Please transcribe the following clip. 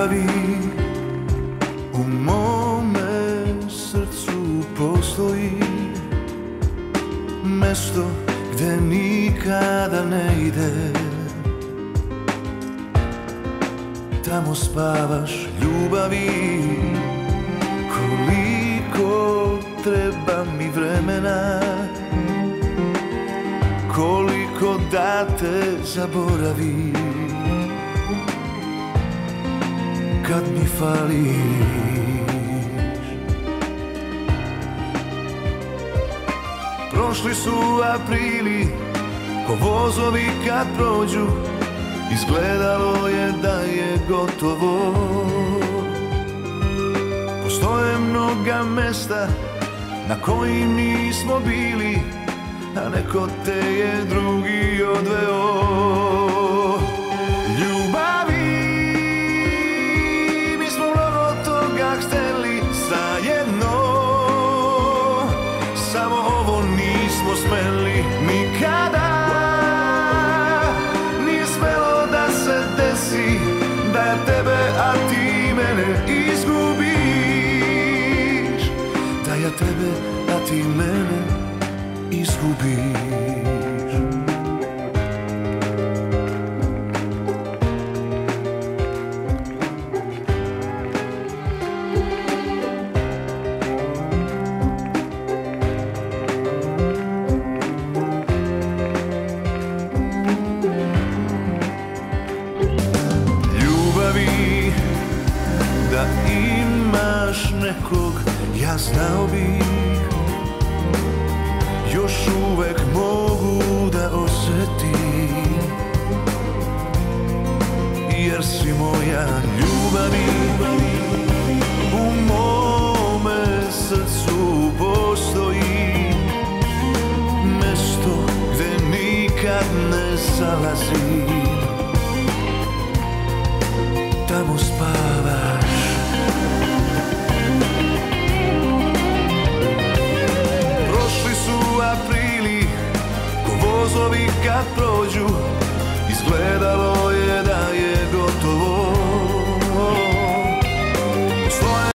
ljubavi. U mome srcu postoji Mesto gdje nikada ne ide. Tamo spavaš ljubavi. Koliko treba mi vremena? Koliko da te zaboravim Kad mi fališ. Prošli su aprili Ko vozovi kad prođu Izgledalo je da je gotovo. Postoje mnoga mesta Na kojim nismo bili A neko te je drugi odveo izgubiš Da ja tebe, a ti mene izgubiš imaš nekog ja znao bih. Još uvek mogu da osjetim Jer si moja ljubavi U mome srcu postoji Mesto gde nikad ne zalazim. Tamo spavaš Split.